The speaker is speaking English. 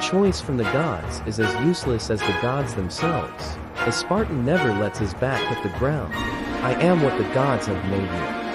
Choice from the gods is as useless as the gods themselves. A Spartan never lets his back hit the ground. I am what the gods have made me.